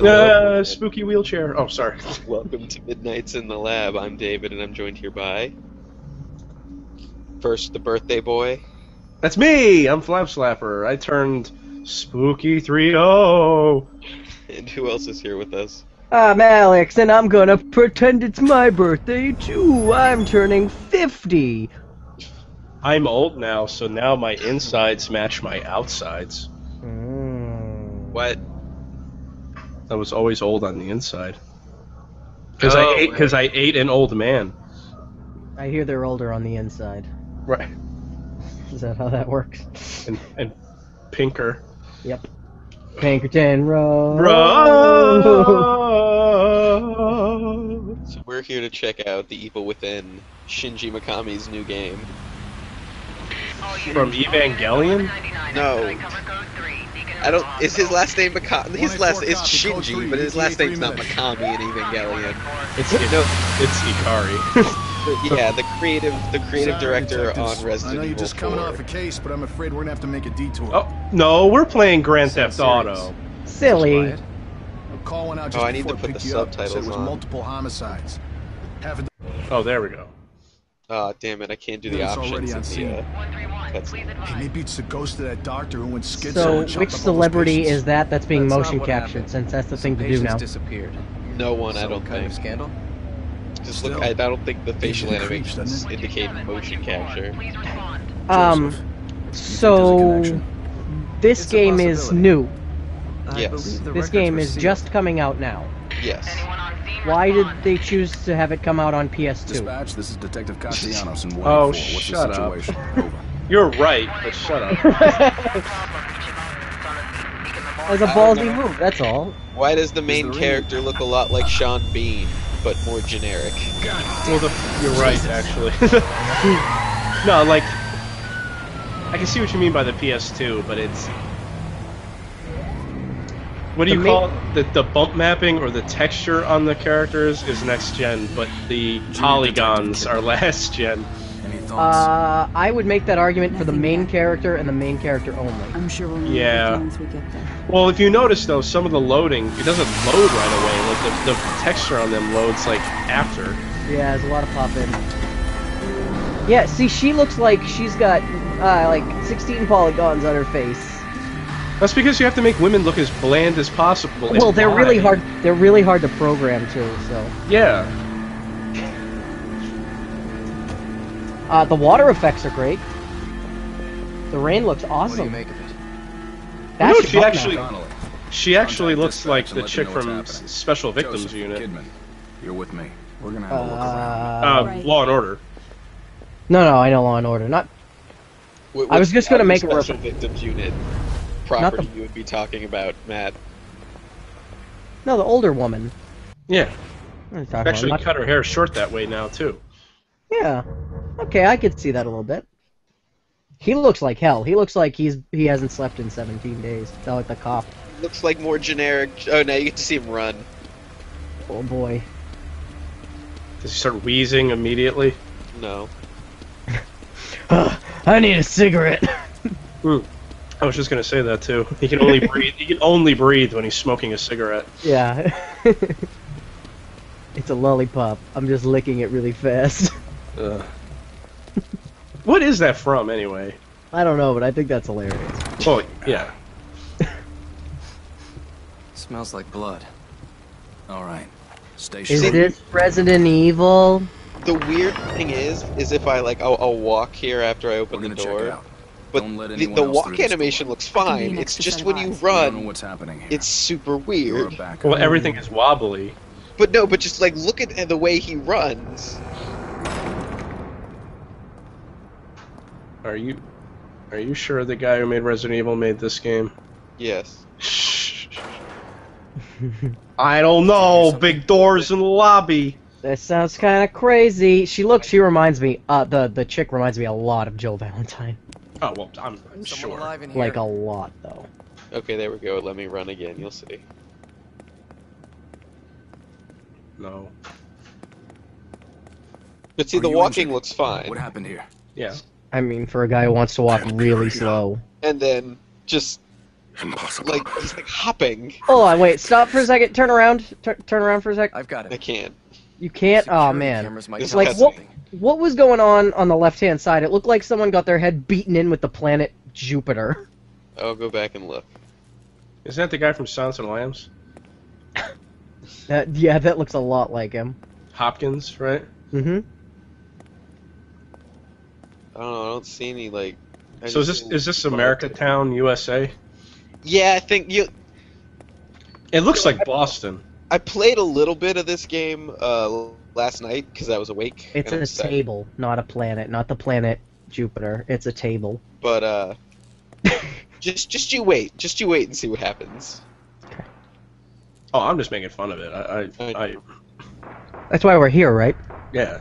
Uh, spooky wheelchair. Oh, sorry. Welcome to Midnights in the Lab. I'm David, and I'm joined here by first the birthday boy. That's me. I'm Flap Slapper. I turned spooky 3-0. And who else is here with us? I'm Alex, and I'm gonna pretend it's my birthday too. I'm turning 50. I'm old now, so now my insides match my outsides. Mm. What? I was always old on the inside. Because Oh, I ate. Because I ate an old man. I hear they're older on the inside. Right. Is that how that works? And and pinker. Yep. Pinkerton Road. Bro. So we're here to check out The Evil Within, Shinji Mikami's new game. From Evangelion. No. I don't. Is his last name Mikami? His last is Shinji, but his last name's not Mikami in Evangelion. It's it's, No. it's Ikari. Yeah, the creative, the creative Sorry, director detectives. on I Resident know you're Evil just coming off a case, but I'm afraid we're gonna have to make a detour. oh no, we're playing Grand Sounds Theft serious. Auto. Silly. Call went out just Oh, I need to before put the you up. subtitles Said it was on. multiple homicides. Half a Oh, there we go. Oh damn it! I can't do the It's already on in the. scene. Uh, Cutscene. Hey, it's the ghost of that doctor who went schizo So, and which up all those celebrity is that that's being That's motion captured? happened. Since that's the Some thing to do now. disappeared. No one, I don't kind think. of scandal. Just look, Still. I, I don't think the facial Gives you the creeps, animations doesn't indicate motion capture. Um. Joseph, So, this It's game is new. I Yes. This game is sealed. just coming out now. Yes. Why did they choose to have it come out on PS2? Dispatch, this is Detective Castellanos in Oh, shut the up. Situation? Over. You're right, but shut up. As a ballsy move, that's all. Why does the main the character look a lot like Sean Bean, but more generic? Well, the, you're right, actually. no, like, I can see what you mean by the PS2, but it's. What do The you ma- call it? The, the bump mapping or the texture on the characters is next gen, but the polygons are last gen. Any? Uh, I would make that argument for the main character and the main character only. I'm sure we'll know Yeah. once we get there. Well, if you notice though, some of the loading it doesn't load right away. Like the, the texture on them loads like after. Yeah, there's a lot of pop in. Yeah, see, she looks like she's got uh, like 16 polygons on her face. That's because you have to make women look as bland as possible. Well, they're really hard. They're really hard to program too. So, Yeah. Uh, the water effects are great. The rain looks awesome. What do you awesome. make of it? That You know, she actually- out. She actually Contact looks like the chick from happening. Special Victims Joseph, Unit. Kidman, you're with me. We're gonna have a look around. Uh, Uh, Right. Law and Order. no, no, I know Law and Order. Not What, I was just gonna make a special refer- victims unit property the- you would be talking about, Matt. no, the older woman. Yeah. What are you talking about? Actually Not- cut her hair short that way now too. Yeah. Okay, I could see that a little bit. He looks like hell. He looks like he's he hasn't slept in 17 days. Sound like the cop. Looks like more generic. Oh, now you get to see him run. Oh boy. Does he start wheezing immediately? No. I need a cigarette. Hmm. I was just gonna say that too. He can only breathe. He can only breathe when he's smoking a cigarette. yeah. it's a lollipop. I'm just licking it really fast. Ugh. What is that from anyway? I don't know, but I think that's hilarious. Oh yeah. Smells like blood. All right. Stay Is sharp. this Resident Evil? The weird thing is, is if I like, I'll, I'll walk here after I We're open the gonna check it door. out. But Don't let the, anyone the else walk through this animation door. looks fine. It's just when you eyes. Don't know run, what's happening here. it's super You're a weird. backup. Well, everything is wobbly. But no, but just like look at the way he runs. Are you? Are you sure the guy who made Resident Evil made this game? Yes. I don't know. Big doors in the lobby. That sounds kind of crazy. She looks. She reminds me. Uh, the the chick reminds me a lot of Joe Valentine. Oh well, I'm, I'm sure. alive in here. Like a lot, though. Okay, there we go. Let me run again. You'll see. No. But see, Are the walking looks fine. What happened here? Yeah. I mean, for a guy who wants to walk really slow. And then just Impossible. Like he's like hopping. Hold on, wait, stop for a second. Turn around. Tur- turn around for a sec. I've got it. I can't. You can't. Oh man. Cameras might This tell Like what? What was going on on the left-hand side? It looked like someone got their head beaten in with the planet Jupiter. I'll go back and look. Isn't that the guy from Silence of the Lambs? That, yeah, that looks a lot like him. Hopkins, right? Mm-hmm. I don't know. I don't see any like. I So is this see is this America. Town, USA? Yeah, I think you. It looks like Boston. I played a little bit of this game uh, last night because I was awake. It's a I a was sad. table, not a planet, not the planet Jupiter. It's a table. But uh, just just you wait, just you wait and see what happens. Oh, I'm just making fun of it. I, I, I That's why we're here, right? yeah.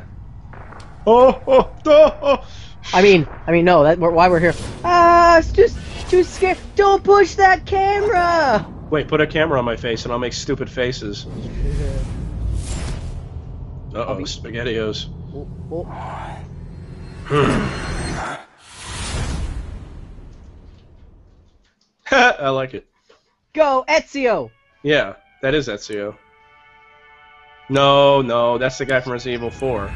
Oh, oh, oh, oh. I mean, I mean, no. That why we're here. Ah, it's just too scared. Don't push that camera. Wait, put a camera on my face and I'll make stupid faces. Uh oh, SpaghettiOs. Oh, oh. I like it. Go, Ezio. Yeah, that is Ezio. No, no, that's the guy from Resident Evil 4.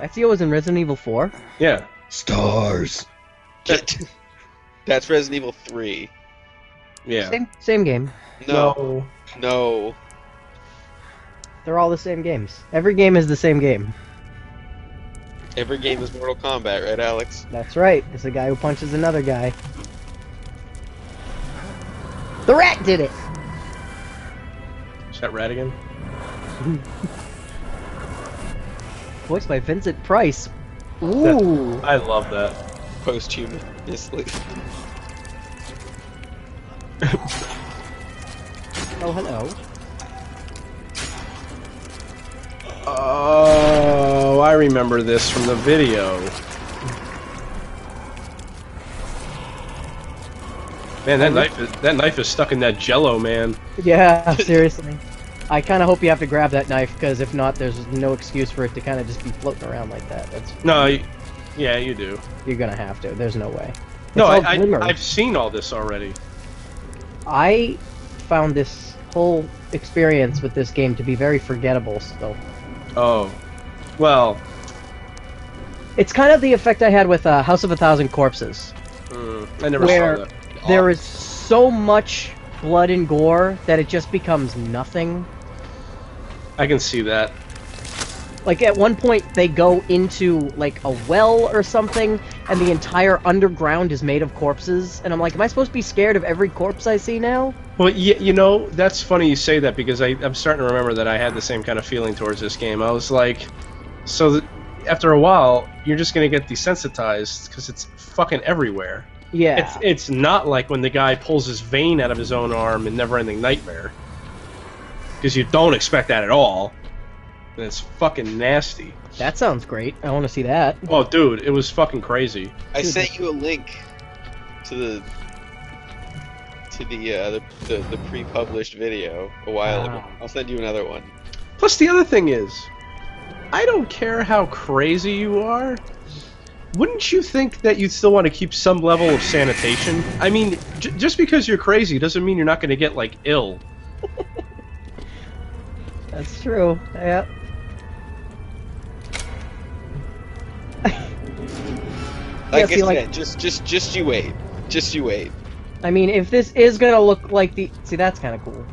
Ezio was in Resident Evil 4. Yeah. Stars. That's Resident Evil 3. Yeah. Same, same game. No, no. They're all the same games. Every game is the same game. Every game is Mortal Kombat, right, Alex? That's right. It's a guy who punches another guy. The rat did it. Is that Radigan? Voiced by Vincent Price. Ooh. I love that. Posthumously. Oh, hello. Oh, I remember this from the video. Man, that knife is that knife is stuck in that Jello, man. Yeah, seriously. I kind of hope you have to grab that knife because if not, there's no excuse for it to kind of just be floating around like that. That's No, y- yeah, you do. you're gonna have to. There's no way. It's No, I, I, I've seen all this already. I found this whole experience with this game to be very forgettable. Still, Oh, well, it's kind of the effect I had with uh, House of a Thousand Corpses. mm, I never Where- saw that. There is so much blood and gore that it just becomes nothing. I can see that. Like at one point they go into like a well or something and the entire underground is made of corpses and I'm like am I supposed to be scared of every corpse I see now? Well, y- you know, that's funny you say that because I, I'm starting to remember that I had the same kind of feeling towards this game. I was like, so th- after a while, you're just gonna get desensitized because it's fucking everywhere. Yeah. It's it's not like when the guy pulls his vein out of his own arm in Neverending Nightmare, because you don't expect that at all. And it's fucking nasty. That sounds great. I want to see that. Oh, dude, it was fucking crazy. I sent you a link to the to the uh, the, the, the pre-published video a while ago. I'll send you another one. Plus, the other thing is, I don't care how crazy you are. Wouldn't you think that you'd still want to keep some level of sanitation? I mean, j- just because you're crazy doesn't mean you're not going to get like ill. That's true. Yeah. Like see, I like- said, just just just you wait. Just you wait. I mean, if this is gonna look like the see, that's kind of cool.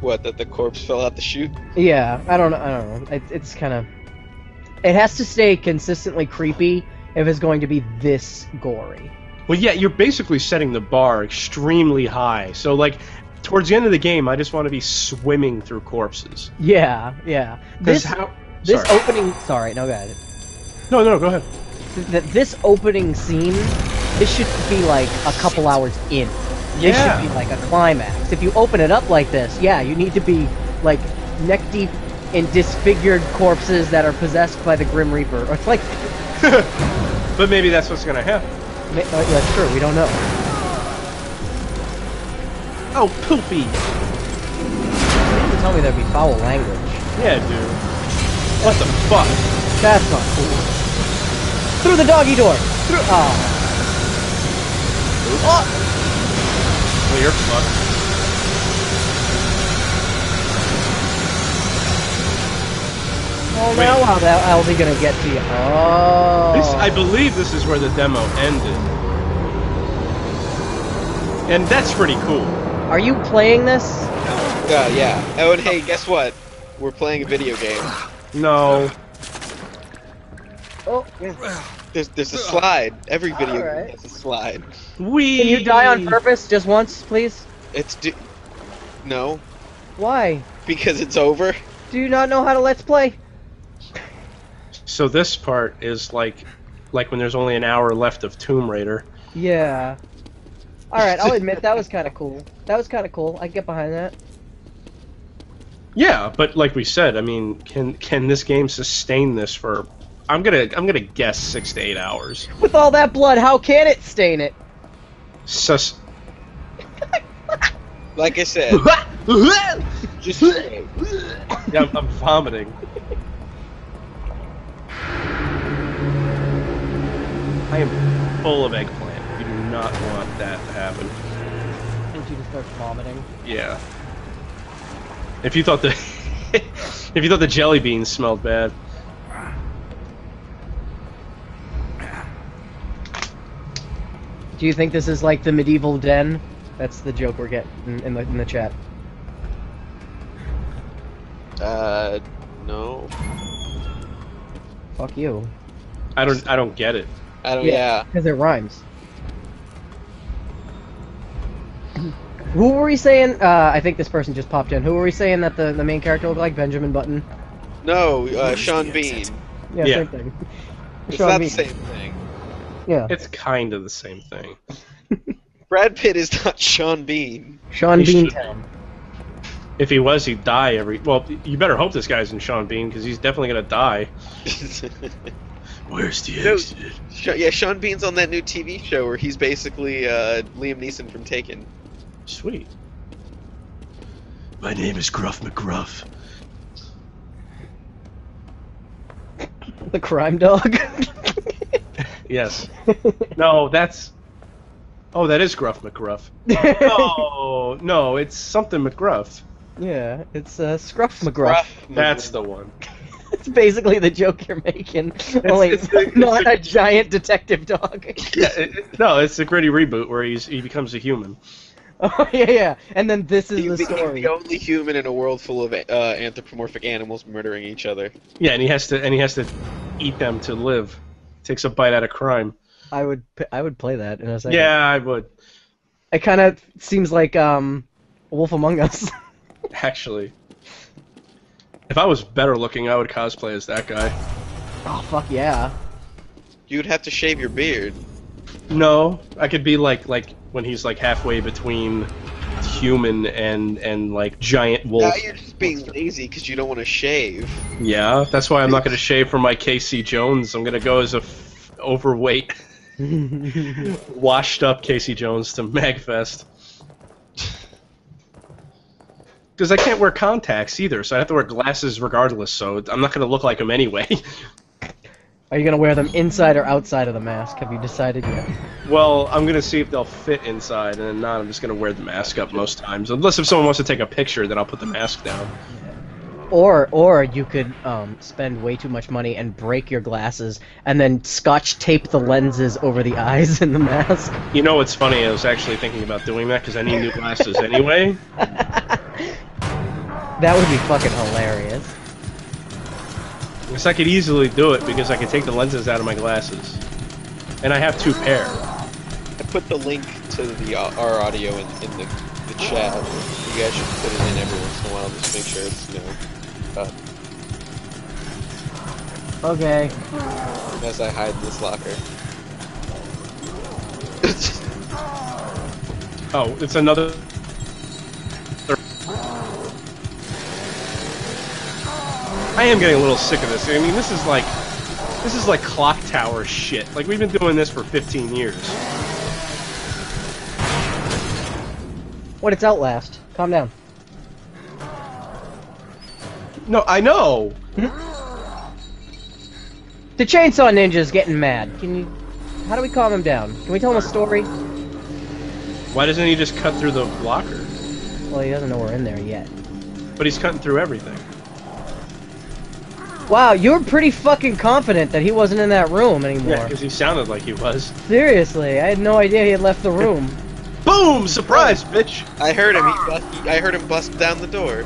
What? That the corpse fell out the chute? Yeah, I don't know. I don't know. It, it's kind of. It has to stay consistently creepy if it's going to be this gory. Well, yeah, you're basically setting the bar extremely high. So, like, towards the end of the game, I just want to be swimming through corpses. Yeah, yeah. This how? this Sorry. opening. Sorry, no, go ahead. no, no, go ahead. That this opening scene, this should be like a couple hours in. This Yeah. should be like a climax. If you open it up like this, yeah, you need to be like neck deep in disfigured corpses that are possessed by the Grim Reaper. It's like, But maybe that's what's gonna happen. ma- uh, that's true. We don't know. Oh, poopy. You tell me there'd be foul language. Yeah, dude. What the fuck? That's not cool. Through the doggy door. Through. Oh. oh. Well, you're fucked. Oh, now how the hell's he gonna get to you? Oh. This, I believe this is where the demo ended. And that's pretty cool. Are you playing this? Uh, yeah. Oh, and hey, guess what? We're playing a video game. No. Oh, There's there's a slide. Every video Alright. game has a slide. We. can you die on purpose just once, please? It's do- no, Why? because it's over. Do you not know how to let's play? So this part is like, like when there's only an hour left of Tomb Raider. Yeah. Alright, I'll admit that was kind of cool. That was kind of cool. I can get behind that. Yeah, but like we said, I mean, can can this game sustain this for? I'm gonna I'm gonna guess six to eight hours. With all that blood, how can it stain it? Sus. Like I said, just Yeah, I'm, I'm vomiting. I am full of eggplant. You do not want that to happen. And you just start vomiting. Yeah. If you thought the if you thought the jelly beans smelled bad. Do you think this is like the medieval den? That's the joke we're getting in, in the in the chat. uh, no. Fuck you. I don't I don't get it. I don't. Yeah. Yeah. Because it rhymes. Who were we saying? Uh, I think this person just popped in. Who were we saying that the, the main character looked like? Benjamin Button. No, uh, Sean Bean. Yeah, Yeah. same thing. It's Sean not Bean. the same thing. Yeah, It's kind of the same thing. Brad Pitt is not Sean Bean. Sean He Bean should- Town. If he was, he'd die every. Well, you better hope this guy's in Sean Bean because he's definitely gonna die. Where's the No. exit? Yeah, Sean Bean's on that new TV show where he's basically uh, Liam Neeson from Taken. Sweet. My name is Gruff McGruff. The crime dog. Yes. No, that's. Oh, that is Gruff McGruff. No, no, it's something McGruff. yeah, it's uh, Scruff McGruff. Gruff That's the one. It's basically the joke you're making, only it's the- not it's a giant detective dog. Yeah, it, it- no, it's a gritty reboot where he's he becomes a human. oh yeah, yeah. And then this is He's the the, he's story. the only human in a world full of uh, anthropomorphic animals murdering each other. Yeah, and he has to and he has to eat them to live. Takes a bite out of crime. I would p- I would play that in a second. Yeah, I would It kind of seems like um, Wolf Among Us. actually. If I was better looking, I would cosplay as that guy. oh fuck yeah. You'd have to shave your beard. No, I could be like like when he's like halfway between human and and like giant wolf. Now you're just being lazy because you don't want to shave. Yeah, that's why I'm not gonna shave for my Casey Jones. I'm gonna go as a f- overweight, washed up Casey Jones to Magfest. Because I can't wear contacts either, so I have to wear glasses regardless. So I'm not gonna look like him anyway. Are you gonna wear them inside or outside of the mask? Have you decided yet? well, I'm gonna see if they'll fit inside, and if not, I'm just gonna wear the mask up most times. Unless if someone wants to take a picture, then I'll put the mask down. Or or you could um, spend way too much money and break your glasses and then scotch tape the lenses over the eyes in the mask. You know what's funny? I was actually thinking about doing that because I need new glasses anyway. That would be fucking hilarious. Because I could easily do it because I could take the lenses out of my glasses. And I have two pair. I put the link to the uh, our audio in, in the, the chat. You guys should put it in every once in a while just to make sure it's, you know, uh, Okay. as I hide this locker. Oh, it's another. I am getting a little sick of this. I mean, this is like, this is like clock tower shit. Like we've been doing this for 15 years. What? It's Outlast. Calm down. No, I know. Hmm? The Chainsaw Ninja's getting mad. Can you? How do we calm him down? Can we tell him a story? Why doesn't he just cut through the blocker? Well, he doesn't know we're in there yet. But he's cutting through everything. Wow, you were pretty fucking confident that he wasn't in that room anymore. Yeah, anymore. because he sounded like he was. Seriously, I had no idea he had left the room. Boom! Surprise, bitch! I heard him. He, bust, I heard him bust down the door.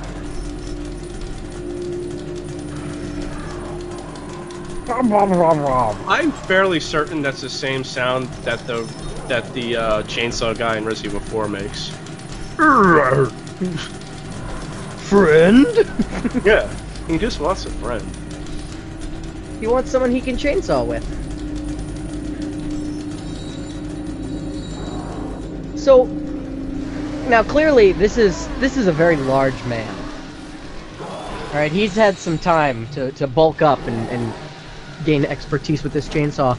I'm fairly certain that's the same sound that the that the uh, chainsaw guy in Resident Evil 4 makes. Friend? Yeah, he just wants a friend. He wants someone he can chainsaw with. So, now clearly this is this is a very large man. All right, he's had some time to, to bulk up and, and gain expertise with this chainsaw.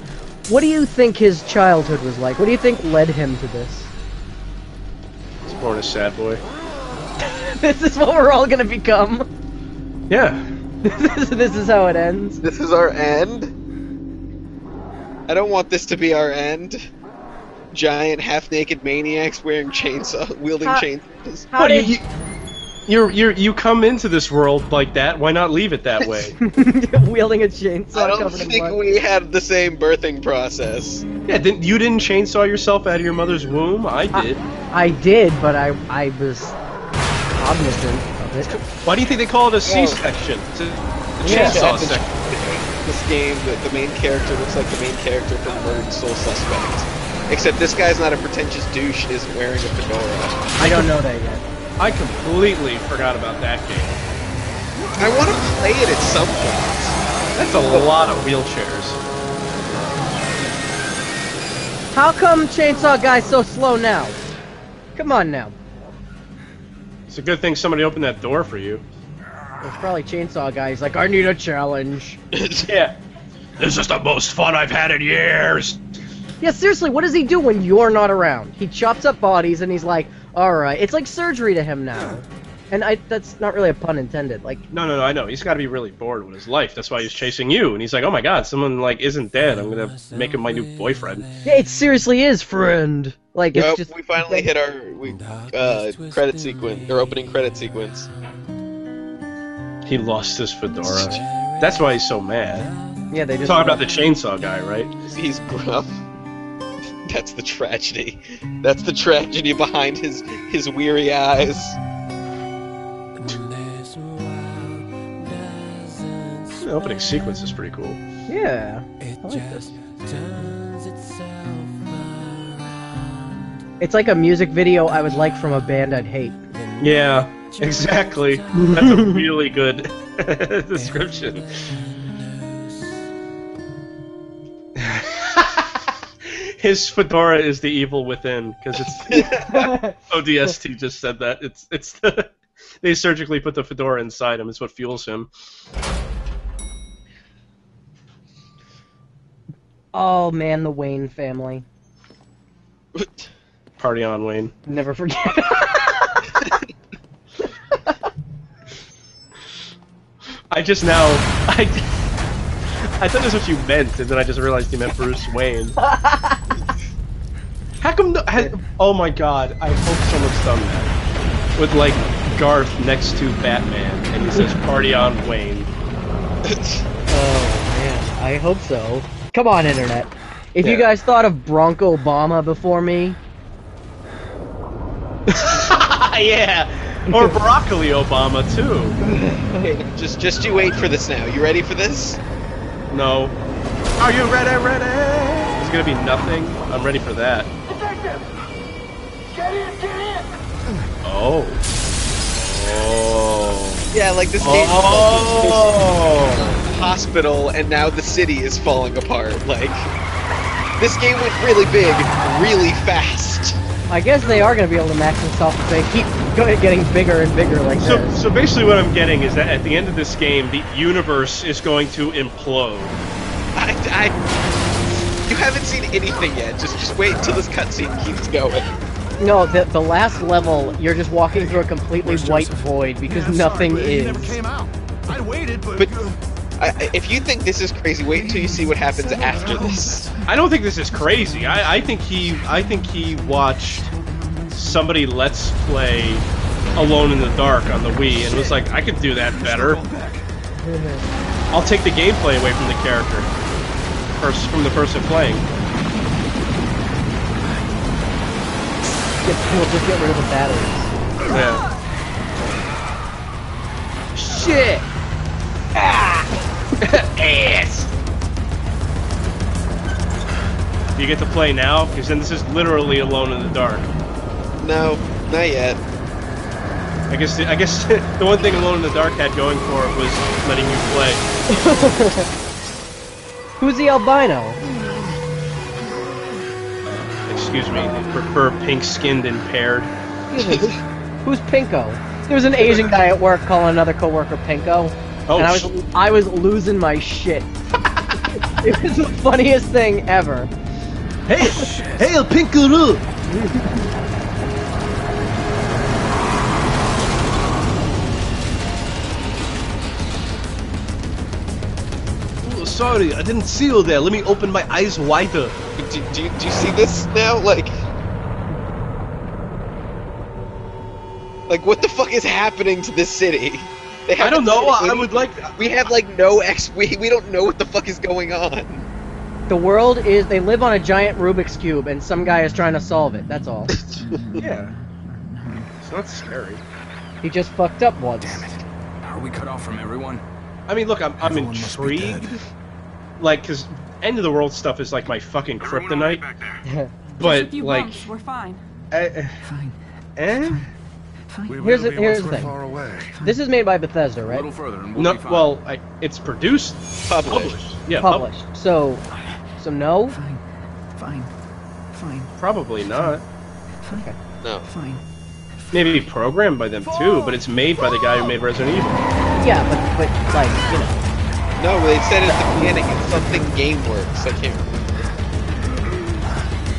What do you think his childhood was like? What do you think led him to this? He's born a sad boy. this is what we're all gonna become. Yeah. This, is, this is how it ends. This is our end. I don't want this to be our end. Giant, half-naked maniacs wearing chainsaw, uh, wielding How- chainsaws. How What, did you, you, you're, you're, you come into this world like that, why not leave it that way? wielding a chainsaw I don't think we had the same birthing process. yeah, didn't, you didn't chainsaw yourself out of your mother's womb? I did. I did, but I I was cognizant of it. Why do you think they call it a C-section? It's a, a Yeah. chainsaw section. This game, the, the main character looks like the main character from Murdered Soul Suspect. Except this guy's not a pretentious douche and isn't wearing a fedora. I don't know that yet. I completely forgot about that game. I want to play it at some point. That's a lot of wheelchairs. How come Chainsaw Guy's so slow now? Come on now. It's a good thing somebody opened that door for you. It's probably Chainsaw Guy. He's like, I need a challenge. Yeah. This is the most fun I've had in years. Yeah, seriously, what does he do when you're not around? He chops up bodies and he's like, alright. It's like surgery to him now. And I that's not really a pun intended. Like, No, no, no, I know. He's got to be really bored with his life. That's why he's chasing you. And he's like, oh my god, someone, like, isn't dead. I'm gonna make him my new boyfriend. yeah, it seriously is, friend. Like, it's Well, just. we finally hit our we, uh, credit sequence, or opening credit sequence. He lost his fedora. That's why he's so mad. Yeah, they just. Talking about the chainsaw guy, right? He's gruff. That's the tragedy. That's the tragedy behind his his weary eyes. The opening sequence is pretty cool. Yeah. I like this. It's like a music video I would like from a band I'd hate. Yeah, exactly. That's a really good description. His fedora is the evil within because it's ODST just said that it's it's the, they surgically put the fedora inside him. It's what fuels him. Oh man, the Wayne family. Party on, Wayne. Never forget. I just now I I thought that's what you meant, and then I just realized you meant Bruce Wayne. How come? The, ha, oh my god! I hope someone's done that with like Garth next to Batman, and he says "Party on, Wayne." oh man, I hope so. Come on, internet. If you guys thought of Bronco Obama before me, yeah, or broccoli Obama too. Okay, just just you wait for this now. You ready for this? No. Are you ready? Ready? It's gonna be nothing. I'm ready for that. Detective, get in, get in. Oh. Oh. Yeah, like this oh. game Oh. hospital and now the city is falling apart. Like this game went really big, really fast. I guess they are gonna be able to max this off if they keep getting bigger and bigger like So, this. so basically, what I'm getting is that at the end of this game, the universe is going to implode. I, I you haven't seen anything yet. Just just wait until this cutscene keeps going. No, the the last level, you're just walking through a completely Where's white Joseph? void because Yeah, nothing buddy, he is. never came out. I waited, but, But- I, I- if you think this is crazy, wait until you see what happens after this. I don't think this is crazy. I, I think he, I think he watched somebody let's play Alone in the Dark on the Wii, and was like, I could do that better. I'll take the gameplay away from the character, pers- from the person playing. Get, we'll just get rid of the batteries. Yeah. Shit! Ah. Ass. You get to play now, because then this is literally Alone in the Dark. No, not yet. I guess the, I guess the one thing Alone in the Dark had going for it was letting you play. Who's the albino? Excuse me, they prefer pink-skinned and paired. Excuse me, who's, who's Pinko? There was an Asian guy at work calling another coworker Pinko, Oh, and I was sh- I was losing my shit. it was the funniest thing ever. hey, hail Pinkaroo! Oh, sorry, I didn't see you there. Let me open my eyes wider. Do, do, you- do you see this now? Like, like what the fuck is happening to this city? They I don't know. said I would anything. like. We have like no ex. We we don't know what the fuck is going on. The world is they live on a giant Rubik's cube, and some guy is trying to solve it. That's all. Yeah. It's not scary. he just fucked up once. Damn it. Are we cut off from everyone? I mean, look, I'm, I'm Everyone must be intrigued. dead. Like, cause end of the world stuff is like my fucking kryptonite. Just But a few like, bumps. We're fine. eh, Fine. eh? We Here's will the- here's the thing. far away. This is made by Bethesda, A right? little further and we'll No, be fine. well, I, it's produced, Published. published. Yeah, pub- So, so no. Fine. Fine. Fine. probably not. Fine. No. Fine. Maybe programmed by them too, but it's made by the guy who made Resident Evil. Yeah, but but like you know. No, they said at the beginning it's something GameWorks. I can't.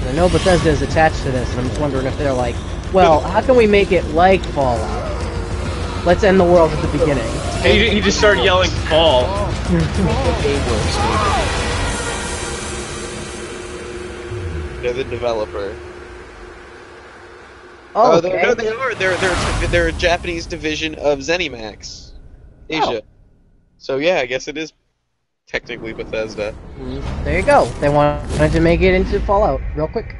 I know Bethesda is attached to this, and I'm just wondering if they're like, well, how can we make it like Fallout? Let's end the world at the beginning. He, he just started yelling "fall." They're the developer. Oh, oh they're, no, they are. They're they're they're a Japanese division of ZeniMax, oh. Asia. So yeah, I guess it is technically Bethesda. There you go. They wanted to make it into Fallout real quick.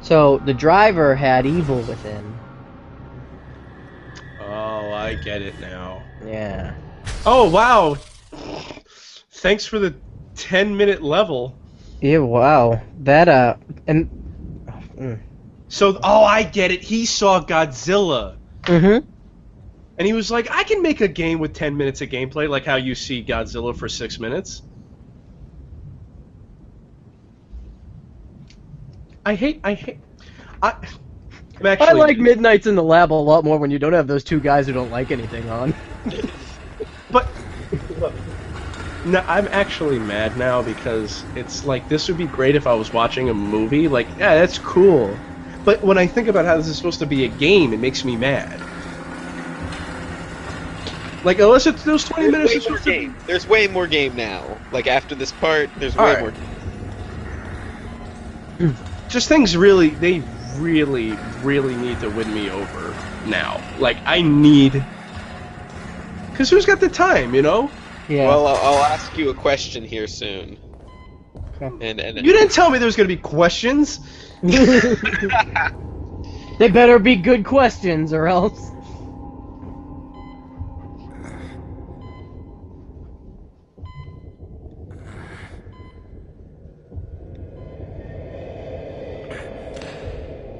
So the driver had evil within. Oh, I get it now. Yeah. Oh wow! Thanks for the ten-minute level. Yeah. Wow. That uh. And. So, oh, I get it. He saw Godzilla. Mm-hmm. And he was like, I can make a game with 10 minutes of gameplay, like how you see Godzilla for 6 minutes. I hate, I hate, I, actually, I like Midnight's in the lab a lot more when you don't have those two guys who don't like anything on. but, look, no, I'm actually mad now because it's like, this would be great if I was watching a movie, like, yeah, that's cool. But when I think about how this is supposed to be a game, it makes me mad. Like, unless it's those 20 There's minutes way more supposed to be- game. There's way more game now. Like after this part, there's way Alright. more. just things really they really really need to win me over now like i need because who's got the time you know Yeah. Well, I'll, I'll ask you a question here soon. Okay. And and you didn't tell me there was going to be questions they better be good questions or else.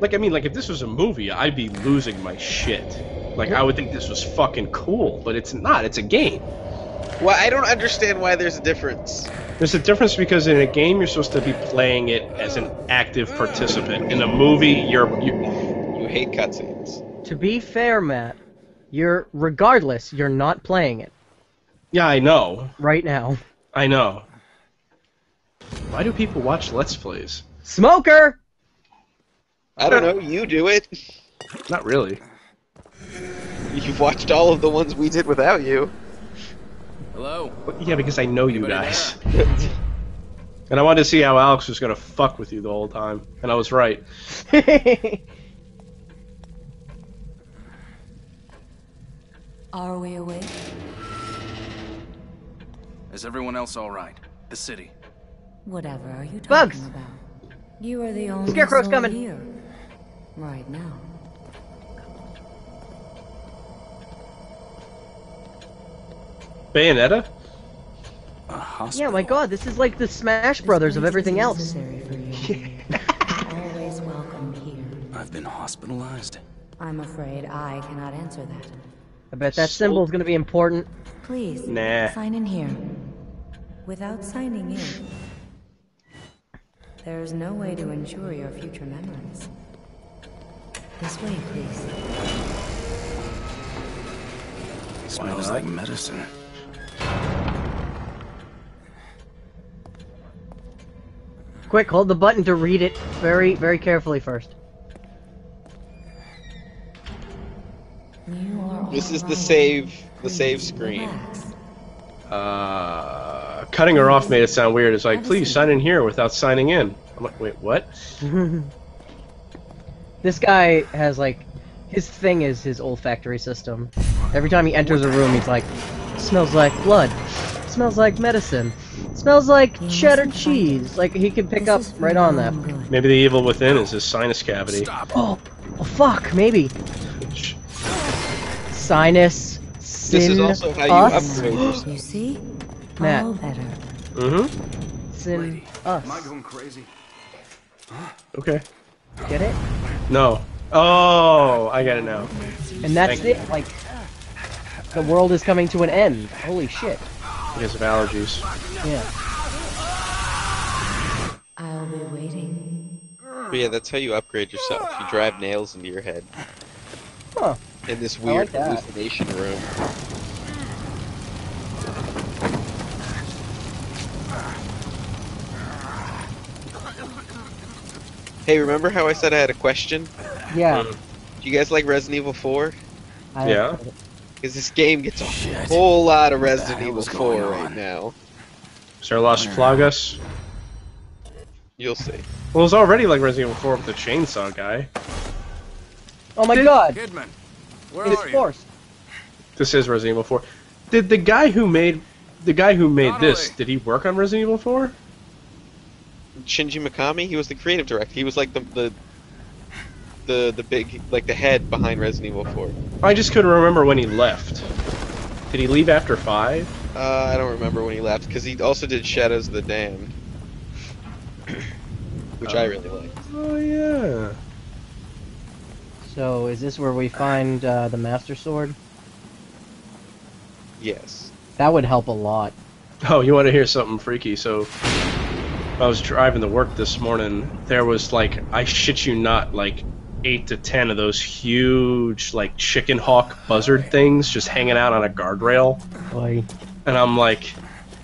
Like i mean like if this was a movie i'd be losing my shit. Like i would think this was fucking cool but it's not. It's a game. Well, I don't understand why there's a difference. there's a difference because in a game you're supposed to be playing it as an active participant. In a movie you're, you You hate cutscenes. To be fair, Matt, you're regardless, you're not playing it. Yeah i know. Right now. i know. Why do people watch let's plays? Smoker. I don't know. You do it. not really You've watched all of the ones we did without you. Hello? yeah because i know you Anybody guys? And I wanted to see how Alex was gonna fuck with you the whole time, and I was right. Are we awake? Is everyone else all right? The city. Whatever are you talking Bugs! about? You are the only Scarecrow's soul coming. here. Right now. Bayonetta? A yeah, my god, this is like the Smash Brothers of everything place else. is necessary for you. Always welcome here. I've been hospitalized. I'm afraid I cannot answer that. I bet that symbol's gonna be important. Please, Nah. sign in here. Without signing in, there is no way to ensure your future memories. This way, please. Smells like medicine. Quick, hold the button to read it very, very carefully first. This is the save, the save screen. Uh, cutting her off made it sound weird. It's like, please sign in here without signing in. I'm like, wait, what? This guy has like his thing is his olfactory system. Every time he enters a room, he's like, "Smells like blood. Smells like medicine. Smells like cheddar cheese." Like he can pick up right on that. Maybe the evil within is his sinus cavity. Stop. Oh, oh fuck, maybe sinus. Sin This is also how you us? upgrade yourself. You see? Matt. All better. Mm-hmm. Sin Lady, us. Am I going crazy? Okay. Get it? No. Oh, I get it now. And that's Thank it. Like the world is coming to an end. Holy shit. Because of allergies. Yeah. I'll be waiting. But yeah, that's how you upgrade yourself. You drive nails into your head Huh. in this weird like hallucination room. Hey, remember how I said I had a question? Yeah. Um, Do you guys like Resident Evil 4? I- Yeah. Because this game gets a Shit. whole lot of Resident Evil 4 going right on? now. Sir Las Plagas. You'll see. Well, it was already like Resident Evil 4 with the chainsaw guy. Oh my Did- god. Kidman, where It's are you? forced. This is Resident Evil 4. Did the guy who made the guy who made this, Donnelly. did he work on Resident Evil 4? Shinji Mikami, he was the creative director. He was like the the the, the big like the head behind Resident Evil 4. I just couldn't remember when he left. Did he leave after 5? Uh, I don't remember when he left because he also did Shadows of the Damned, which I really liked. Oh yeah. So is this where we find uh, the Master Sword? Yes. That would help a lot. Oh, you want to hear something freaky? So, I was driving to work this morning. There was like, I shit you not, like eight to ten of those huge, like chicken hawk buzzard things just hanging out on a guardrail. Boy. And I'm like,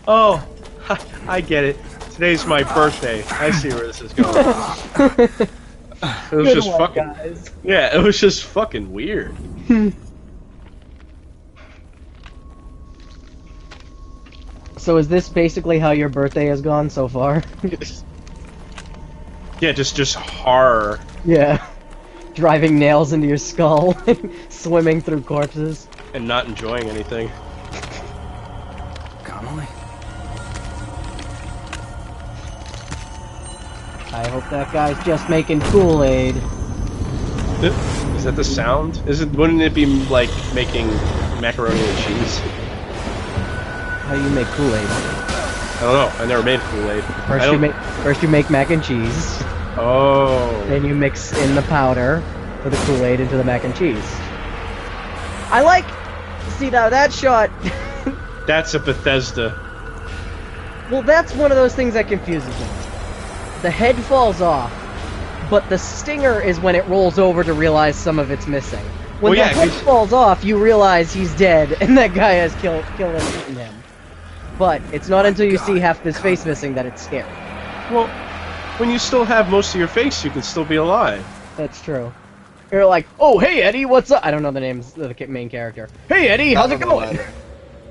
oh, I get it. Today's my birthday. I see where this is going. It was Good just one, fucking. guys. Yeah, it was just fucking weird. So is this basically how your birthday has gone so far? Yeah, just just horror. yeah. Driving nails into your skull, swimming through corpses. and not enjoying anything. Connolly? I hope that guy's just making Kool-Aid. Is that the sound? Is it? Wouldn't it be like making macaroni and cheese? How do you make Kool-Aid? I don't know. I never made Kool Aid. First you make first you make mac and cheese, Oh. then you mix in the powder for the Kool-Aid into the mac and cheese. I like. See now that shot. That's a Bethesda. well, that's one of those things that confuses me. The head falls off, but the stinger is when it rolls over to realize some of it's missing. When Well, the yeah, head falls off, you realize he's dead and that guy has killed killed and eaten him. But it's not until you see half his face missing that it's scary. Well, when you still have most of your face, you can still be alive. That's true. You're like, oh hey Eddie, what's up? I don't know the names of the main character. Hey Eddie, how's it going? either.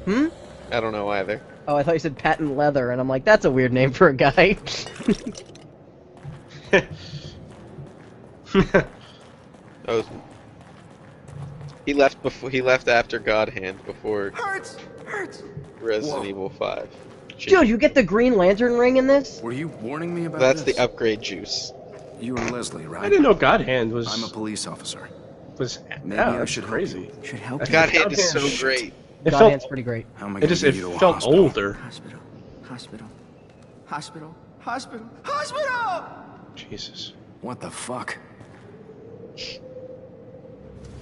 Hmm? I don't know either. Oh, I thought you said patent leather, and I'm like, that's a weird name for a guy. Oh. He left before. He left after God Hand before Hurts! Hurts! Resident Whoa. Evil Five. Dude, you get the Green Lantern ring in this? Were you warning me about That's this? the upgrade juice. You and Leslie, right? I didn't know God Hand was I'm a police officer. was Maybe yeah, I that's should help crazy. you. Should help That's you. God God Hand is so great. It God felt Hand's pretty great. How am I it gonna just get it you to felt hospital? older. Hospital. Hospital. Hospital. Hospital. Hospital! Jesus. What the fuck?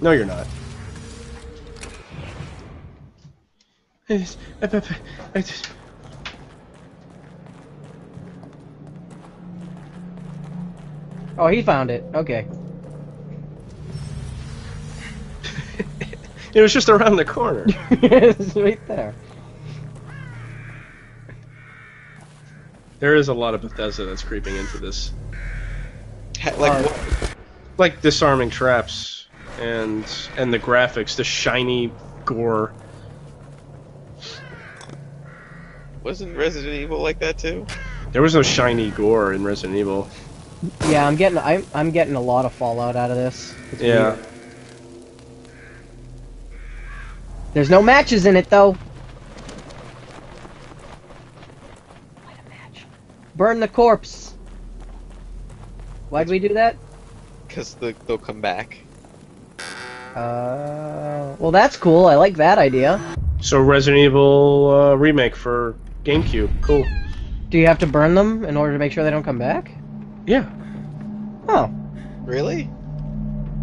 No, you're not. Oh, he found it. Okay. It was just around the corner. it's right there. There is a lot of Bethesda that's creeping into this, Like Uh, what- like disarming traps and and the graphics, the shiny gore. Wasn't Resident Evil like that too? There was no shiny gore in Resident Evil. Yeah, I'm getting I'm I'm getting a lot of Fallout out of this. It's Yeah. weird. There's no matches in it though. Light a match. Burn the corpse. Why'd we do that? Because the, they'll come back. Uh, well, that's cool. I like that idea. So Resident Evil uh, remake for GameCube. Cool. Do you have to burn them in order to make sure they don't come back? Yeah. Oh, Really?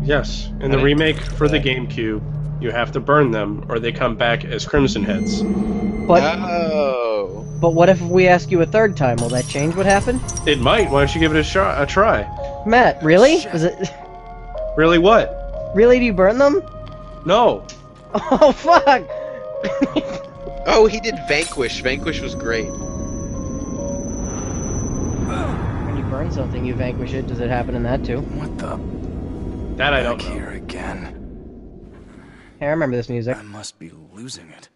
Yes. In I the remake for the. GameCube, you have to burn them or they come back as Crimson Heads. but Oh. but what if we ask you a third time? Will that change what happened? It might. Why don't you give it a shot? A try. Matt, really? Is it Really? What? really? Do you burn them? No. Oh fuck! Oh, he did Vanquish. Vanquish was great. when you burn something, you vanquish it. Does it happen in that too? What the? That I don't Back know. here again. Hey, I remember this music. I must be losing it.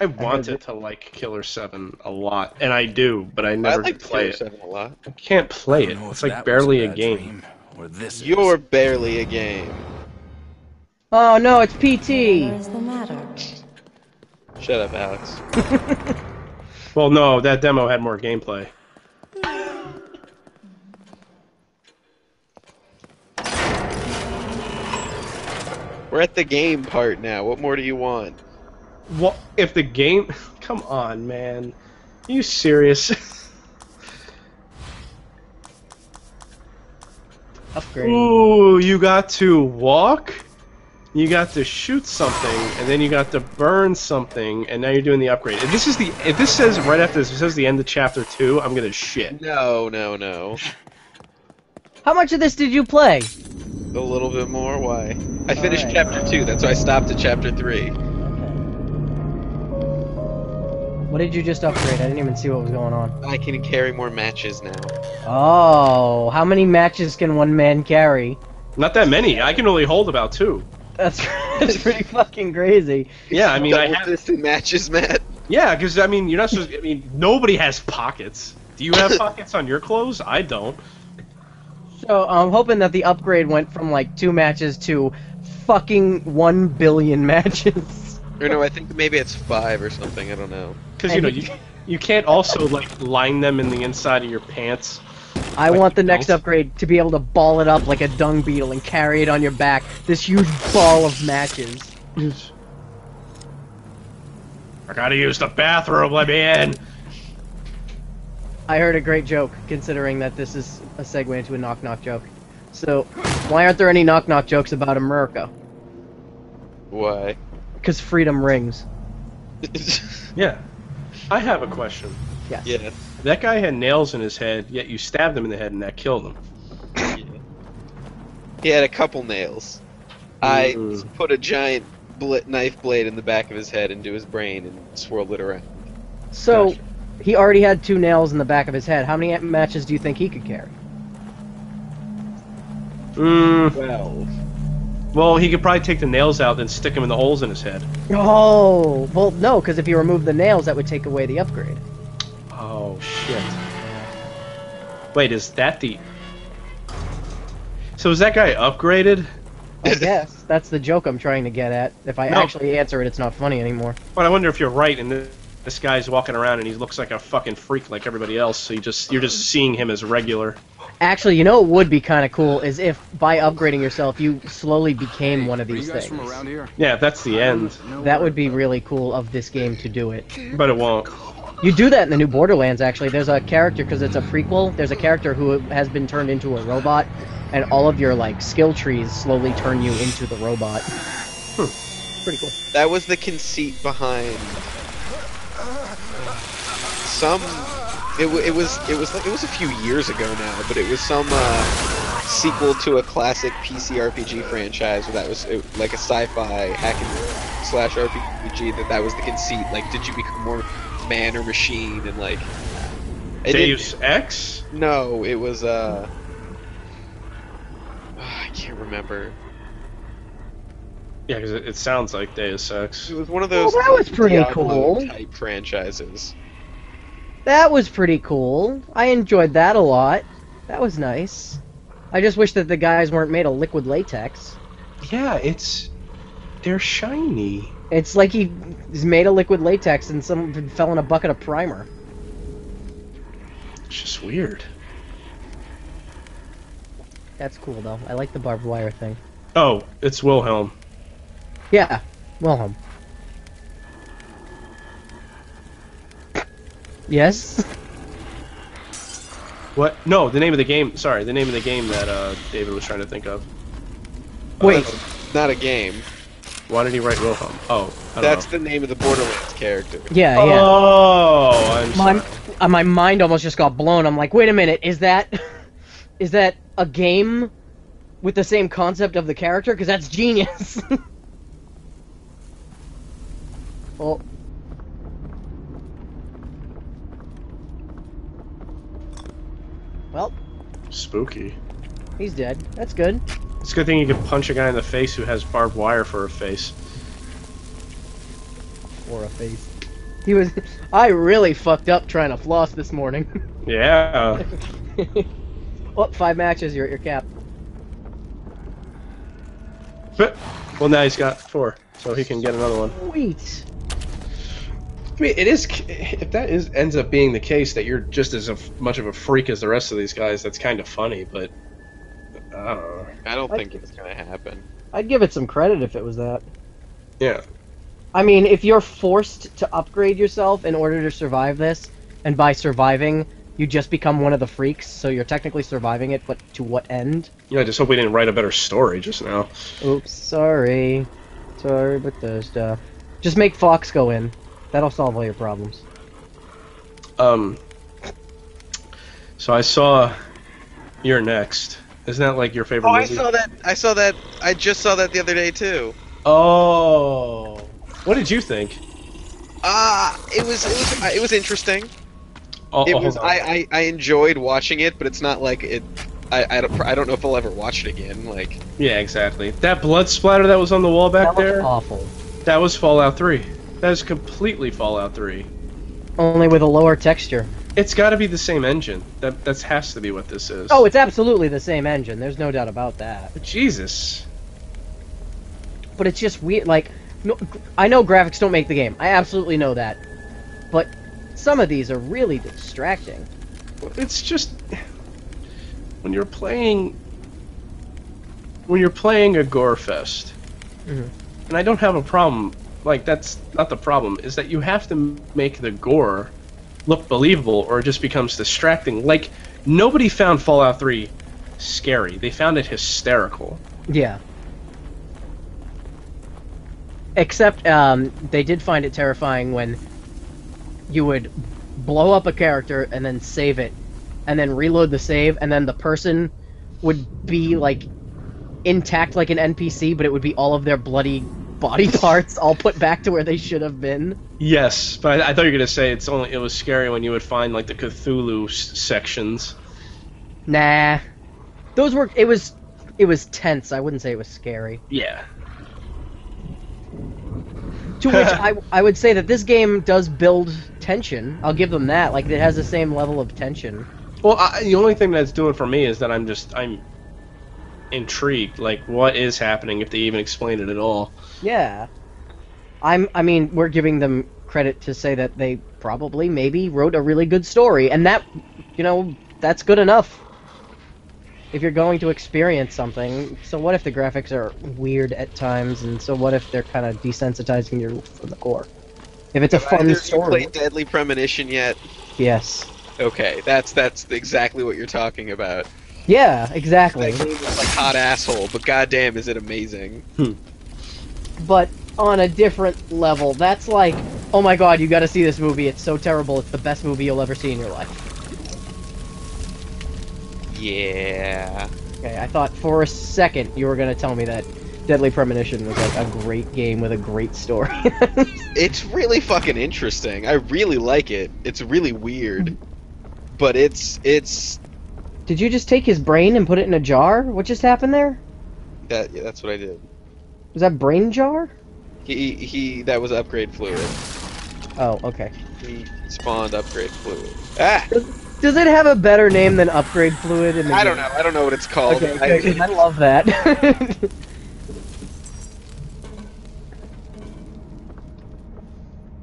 I wanted to like Killer 7 a lot, and I do, but I never I never like play Killer it. 7 a lot. I can't play I it. It's like barely was a game. dream, or this You're is. barely a game. Oh no, it's PT. What is the matter? Shut up, Alex. Well, no, that demo had more gameplay. We're at the game part now. What more do you want? What if the game? Come on, man. Are you serious? Upgrade. Ooh, you got to walk. You got to shoot something, and then you got to burn something, and now you're doing the upgrade. If this is the, if this says right after this, it says the end of chapter two, I'm gonna shit. No, no, no. How much of this did you play? A little bit more? Why? I finished Alright. chapter 2, that's why I stopped at chapter 3. What did you just upgrade? I didn't even see what was going on. I can carry more matches now. Oh, how many matches can one man carry? Not that many. I can only hold about two. That's that's pretty fucking crazy. Yeah, I mean, I have have. fisted matches, Matt. Yeah, because I mean, you're not supposed. I mean, nobody has pockets. Do you have pockets on your clothes? I don't. So I'm hoping that the upgrade went from like two matches to fucking one billion matches. Or no, I think maybe it's 5 or something, I don't know. Because you know you- you you can't also like line them in the inside of your pants. I Like want the next don't? upgrade to be able to ball it up like a dung beetle and carry it on your back. This huge ball of matches. I gotta use the bathroom. Let me in. I heard a great joke, considering that this is a segue into a knock knock joke. So, why aren't there any knock knock jokes about America? Why? Because freedom rings. Yeah. I have a question. Yes. yeah. That guy had nails in his head, yet you stabbed him in the head and that killed him. He had a couple nails. I Mm. put a giant bl- knife blade in the back of his head into his brain and swirled it around. So, Gotcha. he already had two nails in the back of his head. How many matches do you think he could carry? Mm, 12. Well, he could probably take the nails out and stick them in the holes in his head. Oh, well, no, because if you remove the nails, that would take away the upgrade. Oh shit. Wait, is that the? So is that guy upgraded? I guess that's the joke I'm trying to get at. If I No. actually answer it, it's not funny anymore. But I wonder if you're right, and this, this guy's walking around and he looks like a fucking freak like everybody else. So you just you're just seeing him as regular. Actually, you know what would be kind of cool is if by upgrading yourself you slowly became one of Are these you guys things. from around here? Yeah, that's the end, That would be really cool of this game to do it. but it won't. You do that in the new Borderlands, actually. There's a character, because it's a prequel, there's a character who has been turned into a robot, and all of your, like, skill trees slowly turn you into the robot. Pretty cool. That was the conceit behind some. It, w- it was it was like it was a few years ago now, but it was some uh, sequel to a classic PC RPG franchise that was uh, like a sci-fi hack and slash RPG. That that was the conceit. Like, did you become more man or machine? And like, it didn't- Deus Ex. No, it was uh. I can't remember. Yeah, because it, it sounds like Deus Ex. It was one of those that was pretty Diablo cool. type franchises. That was pretty cool. I enjoyed that a lot. That was nice. I just wish that the guys weren't made of liquid latex. Yeah, it's they're shiny. It's like he is made of liquid latex and someone fell in a bucket of primer. It's just weird. That's cool though. I like the barbed wire thing. Oh, it's Wilhelm. Yeah, Wilhelm. Yes. What? No, the name of the game. Sorry, the name of the game that uh, David was trying to think of. Wait. Not a game. Why did he write Wilhelm? Oh, I don't That's know. the name of the Borderlands character. Yeah, yeah. Oh, I'm my sorry. uh, my mind almost just got blown. I'm like, wait a minute, is that is that a game with the same concept of the character? Because that's genius. well, well, Spooky. he's dead. That's good. It's a good thing you can punch a guy in the face who has barbed wire for a face. Or a face. He was. I really fucked up trying to floss this morning. Yeah. oh, five matches. You're at your cap. but well, now he's got four, so he can get another one. Sweet. I mean, it is. If that is ends up being the case, that you're just as a, much of a freak as the rest of these guys, that's kind of funny. But I don't. I don't I- think it's gonna happen. I'd give it some credit if it was that. Yeah. I mean, if you're forced to upgrade yourself in order to survive this, and by surviving, you just become one of the freaks, so you're technically surviving it, but to what end? Yeah. I just hope we didn't write a better story just now. Oops, sorry. Sorry, but the stuff. Just make Fox go in. That'll solve all your problems. Um. So I saw. You're next. Isn't that like your favorite Oh, I saw that. I saw that. I just saw that the other day too. Oh. What did you think? Ah, it was it was uh, it was interesting. Oh, It oh, was. I, I I enjoyed watching it, but it's not like it. I, I don't I don't know if I'll ever watch it again. Like Yeah, exactly. That blood splatter that was on the wall back that was there, awful. that was Fallout 3. That is completely Fallout 3. Only with a lower texture. It's got to be the same engine. That that has to be what this is. Oh, it's absolutely the same engine. There's no doubt about that. Jesus. But it's just weird. Like, no, I know graphics don't make the game. I absolutely know that. But some of these are really distracting. It's just when you're playing when you're playing a gore fest. Mhm. And I don't have a problem. Like that's not the problem. Is that you have to make the gore look believable, or it just becomes distracting. Like nobody found Fallout 3 scary. They found it hysterical. Yeah. Except, um, they did find it terrifying when you would blow up a character and then save it, and then reload the save, and then the person would be like intact like an NPC, but it would be all of their bloody body parts all put back to where they should have been. Yes, but I, I thought you were gonna say it's only it was scary when you would find like the Cthulhu s- sections. Nah. Those were it was it was tense. I wouldn't say it was scary. Yeah. To which I, I would say that this game does build tension. I'll give them that. Like it has the same level of tension. Well, I, the only thing that's doing for me is that I'm just I'm intrigued. Like, what is happening if they even explain it at all? Yeah. I'm I mean, we're giving them credit to say that they probably maybe wrote a really good story and that you know, that's good enough. If you're going to experience something, so what if the graphics are weird at times and so what if they're kind of desensitizing you from the core? If it's a Have fun of you story. played Deadly Premonition yet? Yes. Okay, that's that's exactly what you're talking about. Yeah, exactly. That game is like hot asshole, but goddamn, is it amazing? Hmm. but on a different level. That's like, oh my god, you gotta see this movie. It's so terrible. It's the best movie you'll ever see in your life. Yeah. Okay, I thought for a second you were gonna tell me that Deadly Premonition was like a great game with a great story. It's really fucking interesting. I really like it. It's really weird. But it's it's Did you just take his brain and put it in a jar? What just happened there? that yeah, that's what I did. Was that brain jar? He he that was upgrade fluid. Oh, okay. He spawned upgrade fluid. Ah! Does it have a better name than upgrade fluid in the I don't know. I don't know what it's called. Okay, I- I love that.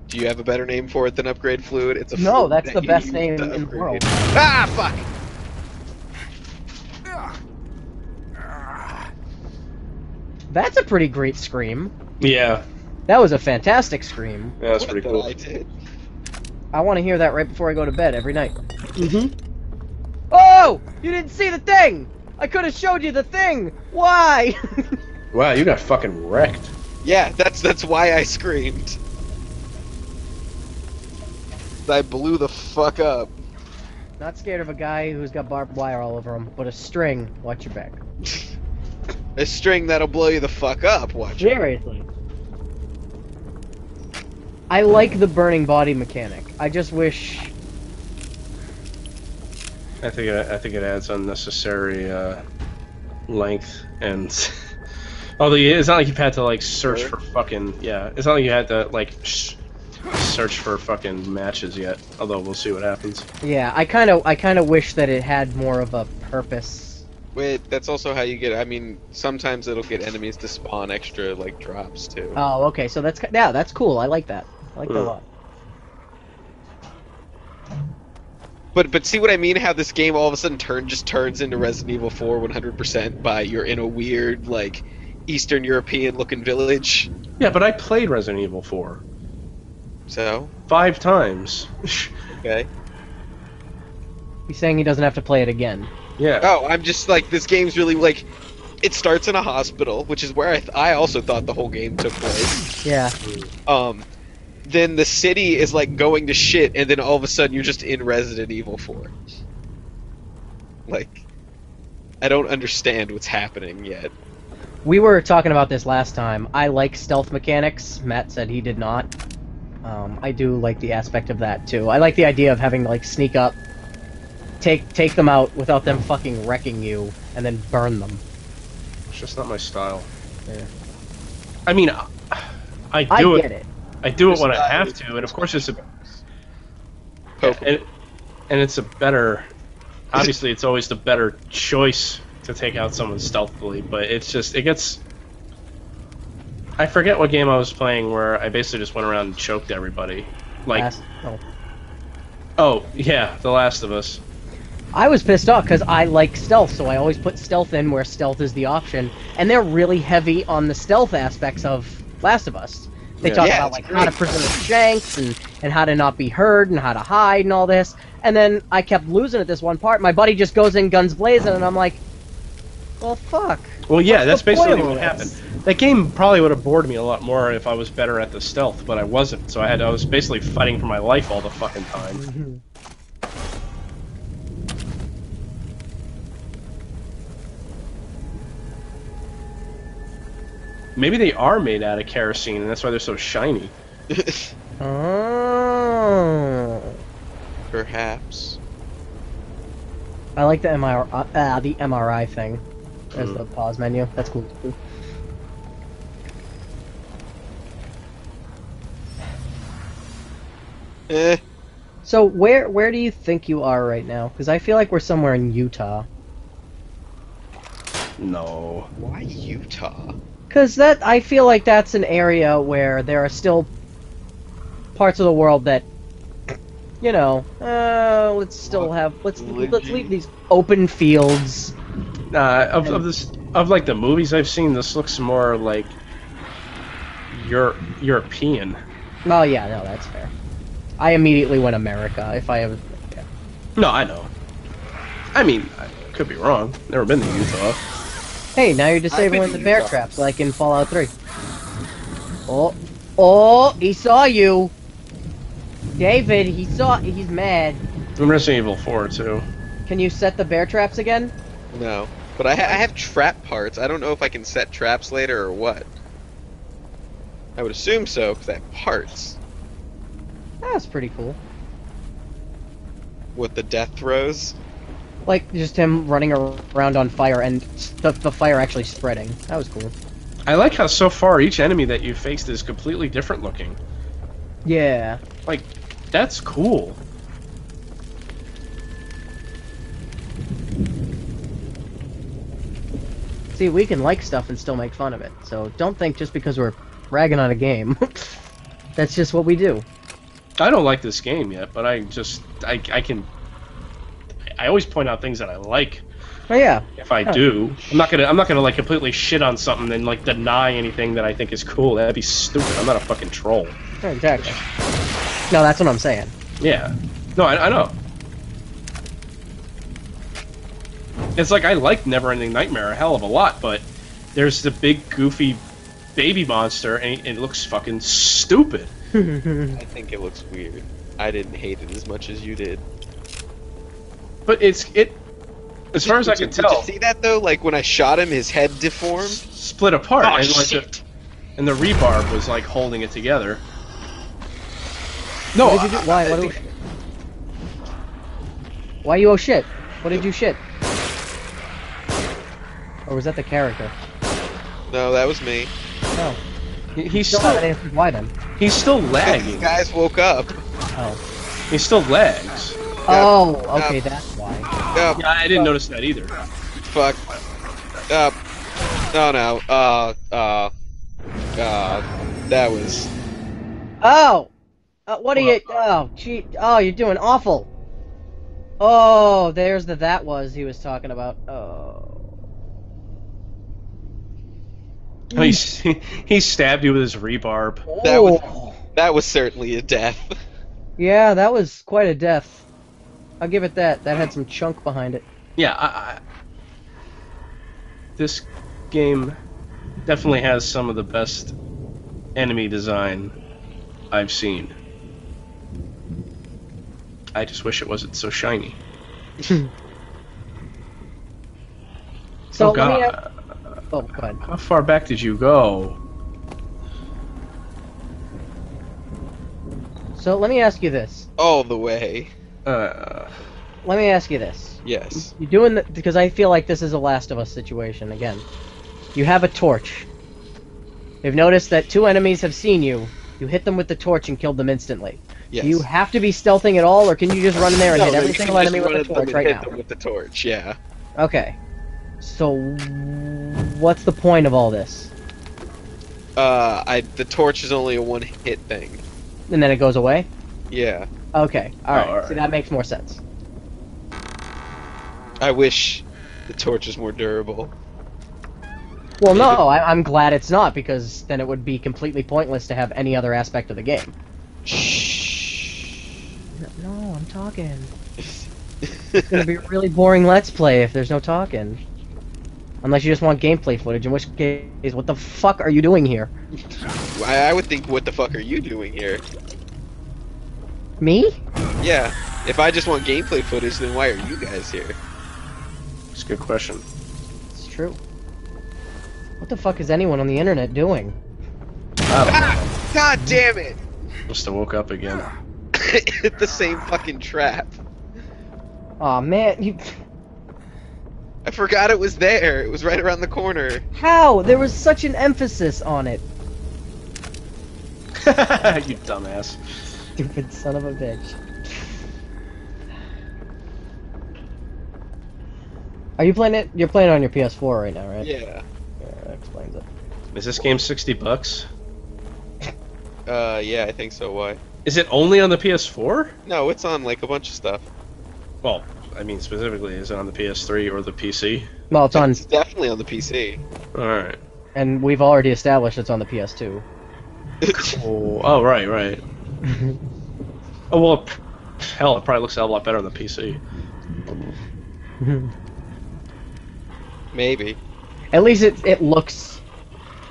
do you have a better name for it than upgrade fluid? It's a No, fluid that's the you best name to in the world. Ah, fuck! That's a pretty great scream. Yeah, That was a fantastic scream. yeah that's pretty cool. I did. I want to hear that right before I go to bed every night. Mm-hmm. Oh! You didn't see the thing! I could have showed you the thing! Why? Wow, you got fucking wrecked. Yeah, that's that's why I screamed. I blew the fuck up. Not scared of a guy who's got barbed wire all over him, but a string. Watch your back. A string that'll blow you the fuck up. Watch it. Seriously. I like the burning body mechanic. I just wish. I think it, I think it adds unnecessary uh, length and. Although it's not like you've had to like search for fucking yeah. It's not like you had to like sh- search for fucking matches yet. Although we'll see what happens. Yeah, I kind of, I kind of wish that it had more of a purpose. Wait, that's also how you get. I mean, sometimes it'll get enemies to spawn extra like drops too. Oh, okay, so that's yeah, that's cool. I like that. I like that a lot. But but see what I mean? How this game all of a sudden turn just turns into Resident Evil 4 100% by you're in a weird like Eastern European looking village. Yeah, but I played Resident Evil 4 So five times. okay. He's saying he doesn't have to play it again. yeah. Oh, I'm just like this game's really like. It starts in a hospital, which is where I, th- I also thought the whole game took place. Yeah. Um, then the city is like going to shit, and then all of a sudden you're just in Resident Evil 4. Like, I don't understand what's happening yet. We were talking about this last time. I like stealth mechanics. Matt said he did not. Um, I do like the aspect of that too. I like the idea of having to like sneak up, take take them out without them fucking wrecking you, and then burn them. It's just not my style. Yeah. I mean, I, I I do get it. I do it when I have to, and of course it's a Poke. and, and it's a better. Obviously, it's always the better choice to take out someone stealthily, but it's just it gets. I forget what game I was playing where I basically just went around and choked everybody. Like, Last- oh. oh yeah, The Last of Us. I was pissed off because I like stealth, so I always put stealth in where stealth is the option, and they're really heavy on the stealth aspects of Last of Us. They Yeah. talk Yeah, about like how to great. preserve shanks and, and how to not be heard and how to hide and all this. And then I kept losing at this one part. My buddy just goes in guns blazing, and I'm like, well, fuck. Well, yeah, What's that's basically what happened. That game probably would have bored me a lot more if I was better at the stealth, but I wasn't. So I had I was basically fighting for my life all the fucking time. Mm-hmm. Maybe they are made out of kerosene, and that's why they're so shiny. Oh. Perhaps. I like the MRI, uh, the MRI thing. There's the pause menu. That's cool. Eh. So where where do you think you are right now? Because I feel like we're somewhere in Utah. No. Why Utah? Because that I feel like that's an area where there are still parts of the world that, you know, uh, let's still have let's let's leave these open fields. Uh, of, of this of like the movies I've seen, this looks more like Euro- European. Oh yeah, no, that's fair. I immediately went America. If I have, yeah. No, I know. I mean, I could be wrong. Never been to Utah. Hey, now you're been disabling to the bear Utah. traps like in Fallout 3. Oh, oh, he saw you. David, he saw. He's mad. I'm Resident Evil 4 too. Can you set the bear traps again? No. But I, ha- I have trap parts. I don't know if I can set traps later or what. I would assume so, because I have parts. That's pretty cool. With the death throes. Like just him running around on fire and the, the fire actually spreading. That was cool. I like how so far each enemy that you faced is completely different looking. Yeah. Like, that's cool. See, we can like stuff and still make fun of it. So don't think just because we're ragging on a game, that's just what we do. I don't like this game yet, but I just I, I can I always point out things that I like Oh yeah. if I Yeah. do. I'm not gonna I'm not gonna like completely shit on something and like deny anything that I think is cool. That'd be stupid. I'm not a fucking troll. Yeah, Exactly. No, that's what I'm saying. Yeah. No, I, I know. It's like I like Neverending Nightmare a hell of a lot, but there's the big goofy baby monster and it looks fucking stupid. I think it looks weird. I didn't hate it as much as you did. But it's it as far as I can Did you see that though? Like when I shot him, his head deformed. split apart Oh, and like shit. the, and the rebarb was like holding it together. No, What did you do? Why? I- I What do- Why you oh shit? What did you shit? Or was that the character? No, that was me. No. he- he's Still still why then. he's still These lagging. guys woke up. Oh. He still lags. Oh, okay, that's why. Up, Yeah, I didn't notice that either. fuck. Up. No, no. Uh, uh, uh. That was. Oh! Uh, what are you? Oh, gee. Oh, you're doing awful. Oh, there's the that was he was talking about. Oh. He, he stabbed you with his rebarb. That was- Oh. That was certainly a death. Yeah, that was quite a death. I'll give it that. That had some chunk behind it. Yeah, I, I, this game definitely has some of the best enemy design I've seen. I just wish it wasn't so shiny. So oh let me. god, Oh, go ahead. how far back did you go? So let me ask you this. All the way. Uh, Let me ask you this. Yes. You're doing the, because I feel like this is a Last of Us situation again. You have a torch. You've noticed that two enemies have seen you. You hit them with the torch and killed them instantly. Yes. Do you have to be stealthing at all, or can you just run in there and No, hit every single enemy with run a at them torch right hit now? them with the torch. Yeah. Okay. So, what's the point of all this? Uh, I the torch is only a one hit thing. And then it goes away? Yeah. Okay. Alright. Oh, alright. See, that makes more sense. I wish the torch was more durable. Well, no, I, I'm glad it's not, because then it would be completely pointless to have any other aspect of the game. Shh. No, I'm talking. It's gonna be a really boring Let's Play if there's no talking. Unless you just want gameplay footage, in which case, what the fuck are you doing here? I, I would think, what the fuck are you doing here? Me? Yeah. If I just want gameplay footage, then why are you guys here? it's a good question. It's true. What the fuck is anyone on the internet doing? Ah! God damn it! Must have woke up again. Hit the same fucking trap. Aw man, you. I forgot it was there. It was right around the corner. How? There was such an emphasis on it. you dumbass. Stupid son of a bitch. Are you playing it? You're playing it on your PS4 right now, right? Yeah. Yeah, that explains it. Is this game 60 bucks? Uh, yeah, I think so. Why? Is it only on the PS4? No, it's on like a bunch of stuff. Well, I mean specifically, is it on the PS3 or the PC? Well, it's on, It's definitely on the PC. Alright. and we've already established it's on the PS2. Oh, oh, right, right. Oh, well, hell, it probably looks a hell of a lot better on the PC. Maybe. At least it it looks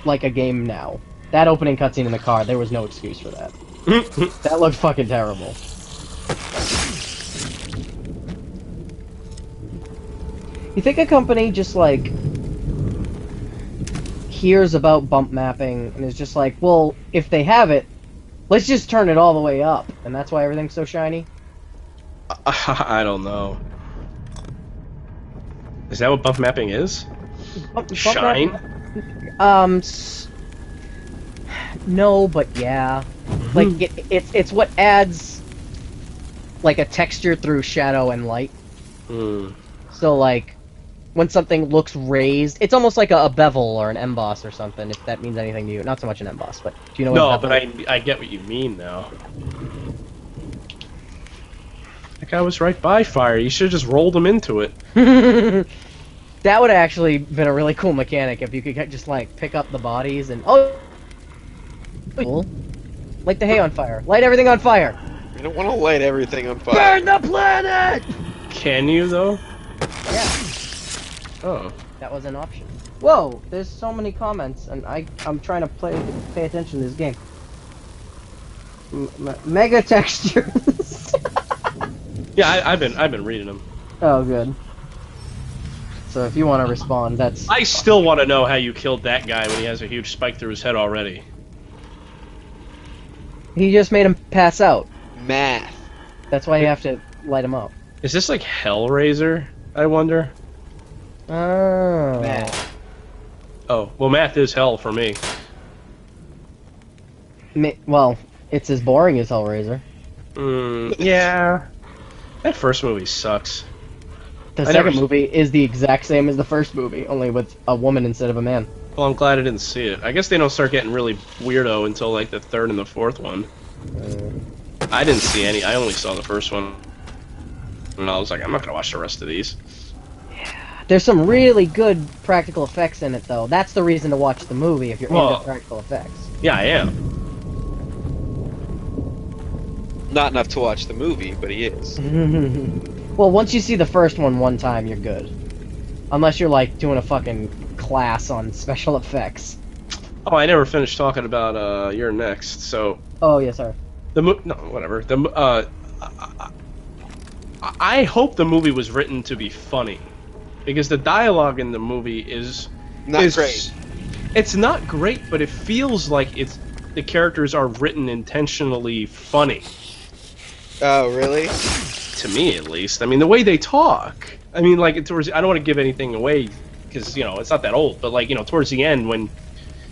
like a game now. That opening cutscene in the car, there was no excuse for that. That looked fucking terrible. You think a company just like hears about bump mapping and is just like, well, if they have it, let's just turn it all the way up, and that's why everything's so shiny? I don't know. Is that what bump mapping is? Bump- bump Shine? mapping- Um, s- no, but yeah. Like it, it's it's what adds like a texture through shadow and light. Hmm. So like when something looks raised, it's almost like a, a bevel or an emboss or something. If that means anything to you, not so much an emboss, but do you know? No, what but I I get what you mean though. That guy was right by fire. You should have just rolled him into it. That would have actually been a really cool mechanic if you could get- just like pick up the bodies and oh, cool. Light the hay on fire. Light everything on fire. I don't want to light everything on fire. Burn the planet. Can you though? Yeah. Oh. That was an option. Whoa, there's so many comments, and I I'm trying to play pay attention to this game. M- m- mega textures. Yeah, I, I've been I've been reading them. oh, good. So if you want to respond, that's I still want to know how you killed that guy when he has a huge spike through his head already. he just made him pass out. Math. That's why you have to light him up. Is this like Hellraiser? I wonder. Oh. Math. Oh, well, math is hell for me. Ma- well, it's as boring as Hellraiser. Mm, yeah. That first movie sucks. The I second never movie is the exact same as the first movie, only with a woman instead of a man. Well, I'm glad I didn't see it. I guess they don't start getting really weirdo until like the third and the fourth one. I didn't see any. I only saw the first one. And I was like, I'm not gonna watch the rest of these. There's some really good practical effects in it, though. That's the reason to watch the movie if you're Well- into practical effects. Yeah, I am. Not enough to watch the movie, but he is. well, once you see the first one one time, you're good. Unless you're like doing a fucking class on special effects. Oh, I never finished talking about uh, You're Next. So Oh, yeah, sir. the mo- no, whatever. The uh, I, I- I hope the movie was written to be funny, because the dialogue in the movie is Not is- great. It's not great, but it feels like it's the characters are written intentionally funny. Oh, really? to me at least. I mean, the way they talk. I mean, like towards I don't want to give anything away because you know it's not that old, but like you know towards the end when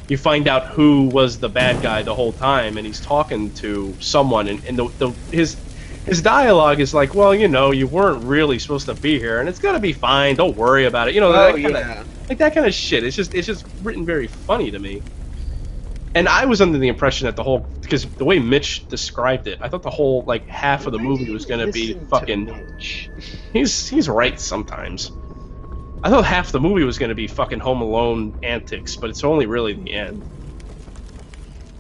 you find out who was the bad guy the whole time and he's talking to someone and, and the, the his his dialogue is like, well, you know, you weren't really supposed to be here and it's gonna be fine. Don't worry about it. You know, Oh, that kinda, yeah. like that kind of shit. It's just it's just written very funny to me. And I was under the impression that the whole because the way Mitch described it, I thought the whole like half of the movie was gonna be to fucking. Mitch. He's he's right sometimes. I thought half the movie was gonna be fucking Home Alone antics, but it's only really the end.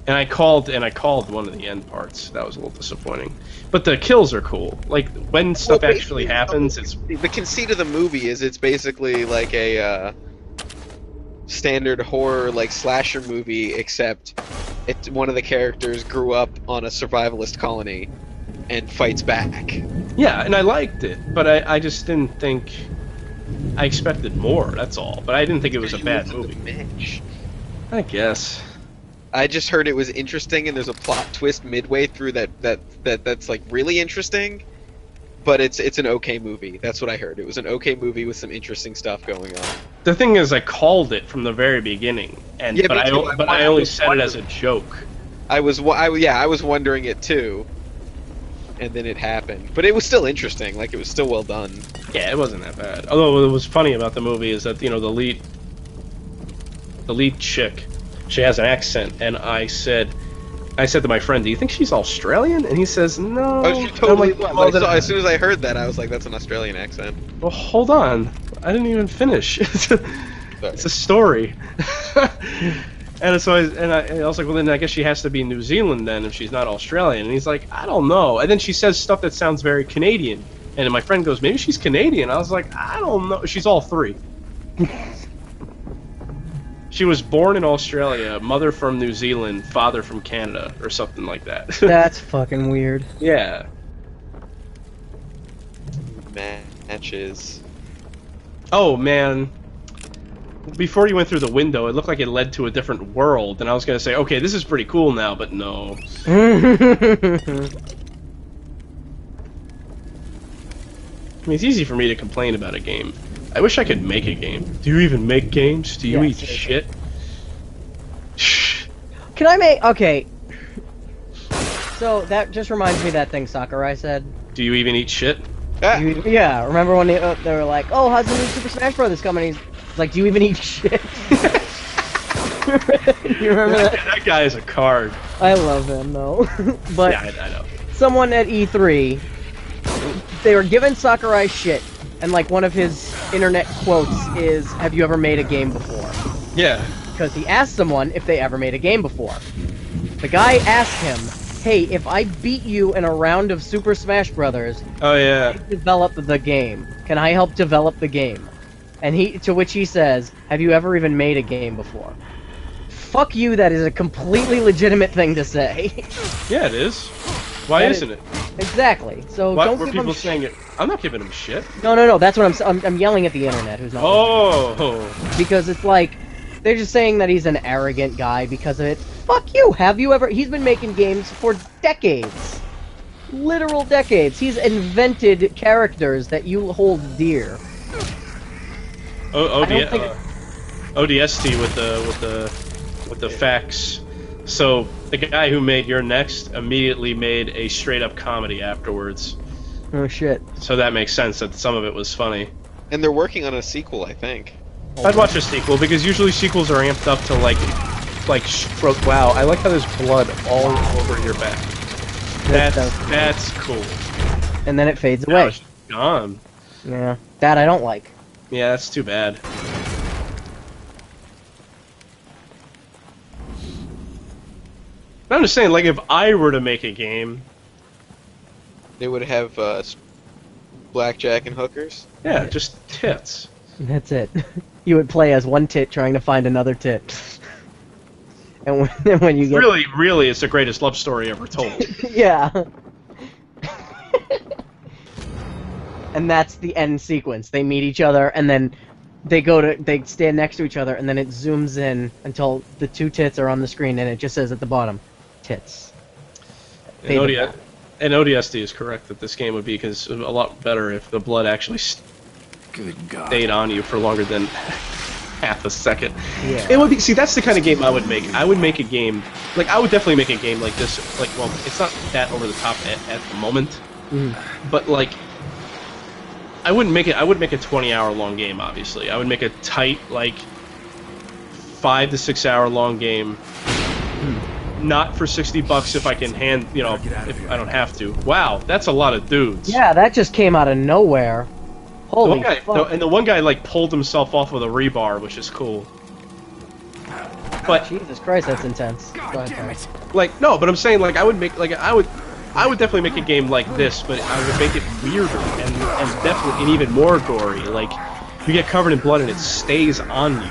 And I called and I called one of the end parts. That was a little disappointing. But the kills are cool. Like when stuff Well, actually happens, it's The conceit of the movie is it's basically like a uh, standard horror like slasher movie, except it one of the characters grew up on a survivalist colony and fights back. yeah, and I liked it, but I, I just didn't think I expected more. That's all. But I didn't think it was a bad movie. I guess. I just heard it was interesting, and there's a plot twist midway through that that that that's like really interesting. but it's it's an okay movie. That's what I heard. It was an okay movie with some interesting stuff going on. The thing is, I called it from the very beginning, and Yeah, but I too. o- I- but I only said it as a joke. I was wa- I, yeah, I was wondering it too. And then it happened. But it was still interesting. Like it was still well done. Yeah, it wasn't that bad. Although what was funny about the movie is that you know the lead, the lead chick, she has an accent, and I said, I said to my friend, "Do you think she's Australian?" And he says, "No." Oh, she totally like. "Well, I as soon as I heard that, I was like, "That's an Australian accent." well, hold on, I didn't even finish. Sorry. it's a story. and so I, and I, and I was like, well, then I guess she has to be New Zealand then if she's not Australian. And he's like, I don't know. And then she says stuff that sounds very Canadian. And my friend goes, maybe she's Canadian. I was like, I don't know. She's all three. she was born in Australia, mother from New Zealand, father from Canada, or something like that. That's fucking weird. yeah. Matches. Oh man. Before you went through the window, it looked like it led to a different world, and I was gonna say, okay, this is pretty cool now, but no. I mean, it's easy for me to complain about a game. I wish I could make a game. Do you even make games? Do you Yeah, eat seriously. shit? Can I make okay? So that just reminds me of that thing Sakurai said. Do you even eat shit? Ah, You- yeah, remember when they, uh, they were like, "Oh, how's the new Super Smash Bros. coming?" He's like, "Do you even eat shit?" you remember that? that guy is a card. I love him though. but yeah, I, I know. someone at E3, they were giving Sakurai shit, and like one of his internet quotes is, "Have you ever made a game before?" Yeah. Because he asked someone if they ever made a game before. The guy asked him, "Hey, if I beat you in a round of Super Smash Brothers, Oh yeah. develop the game. Can I help develop the game? And he to which he says, Have you ever even made a game before? Fuck you, that is a completely legitimate thing to say. Yeah, it is. Why That isn't is- it? exactly. So Why don't were give people saying it? I'm not giving him shit. No, no, no. That's what I'm, s- I'm. I'm yelling at the internet, who's not. Oh. Because it's like they're just saying that he's an arrogant guy because of it. Fuck you. Have you ever? He's been making games for decades. Literal decades. He's invented characters that you hold dear. O- OD, I don't think- uh, ODST with the with the with the facts. So the guy who made You're Next immediately made a straight up comedy afterwards. Oh shit. So that makes sense that some of it was funny. and they're working on a sequel, I think. I'd watch a sequel because usually sequels are amped up to like like stroke. Wow, I like how there's blood all over your back. That's does. that's cool. And then it fades Now away. it's gone. Yeah. That I don't like. Yeah, that's too bad. But I'm just saying, like, if I were to make a game, They would have uh, blackjack and hookers. yeah, just tits. That's it. You would play as one tit trying to find another tit. And when, and when you get Really, really, it's the greatest love story ever told. yeah. and that's the end sequence. They meet each other and then they go to they stand next to each other and then it zooms in until the two tits are on the screen and it just says at the bottom tits. And, Fade OD, and ODST is correct that this game would be cause a lot better if the blood actually Good God. stayed on you for longer than half a second. Yeah. It would be see that's the kind of game I would make. I would make a game like I would definitely make a game like this. Like well, it's not that over the top at, at the moment, Mhm. but like I wouldn't make it. I would make a twenty hour long game. Obviously, I would make a tight like five to six hour long game. Not for sixty bucks if I can hand you know if I don't have to. Wow, that's a lot of dudes. Yeah, that just came out of nowhere. Holy one guy, fuck. no, and the one guy like pulled himself off with a rebar, which is cool. But Jesus Christ, that's intense. God ahead, damn it. like no, but I'm saying like I would make like I would I would definitely make a game like this, but I would make it weirder and and definitely and even more gory. Like you get covered in blood and it stays on you.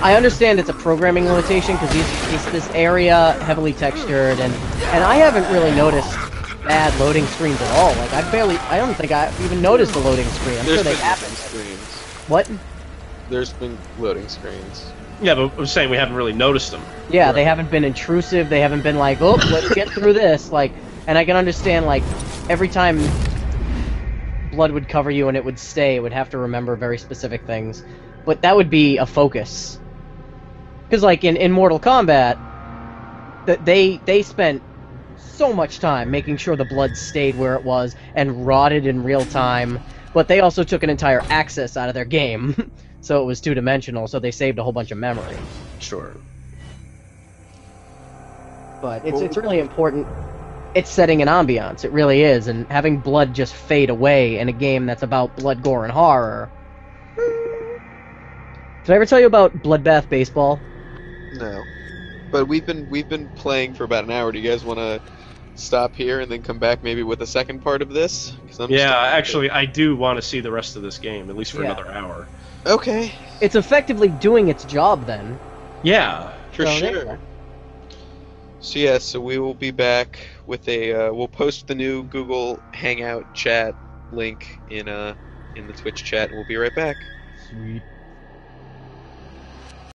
I understand it's a programming limitation because it's this area heavily textured, and and I haven't really noticed bad loading screens at all. Like I barely, I don't think I even noticed the loading screen. I'm There's sure they been happen. screens. What? There's been loading screens. Yeah, but I'm saying we haven't really noticed them. Yeah, they haven't been intrusive. They haven't been like, oh, let's get through this. Like, and I can understand like every time blood would cover you and it would stay. It would have to remember very specific things, but that would be a focus. Because like in, in Mortal Kombat, that they they spent so much time making sure the blood stayed where it was and rotted in real time, but they also took an entire axis out of their game, so it was two dimensional. So they saved a whole bunch of memory. Sure. But it's it's really important. It's setting an ambiance. It really is, and having blood just fade away in a game that's about blood, gore, and horror. Did I ever tell you about Bloodbath Baseball? No. But we've been we've been playing for about an hour. Do you guys want to stop here and then come back maybe with the second part of this? I'm Yeah, starting to- actually, I do want to see the rest of this game, at least for Yeah. another hour. Okay, It's effectively doing its job then. Yeah. for So, there- sure. So yeah, so we will be back with a. Uh, we'll post the new Google Hangout chat link in uh in the Twitch chat, and we'll be right back. Sweet.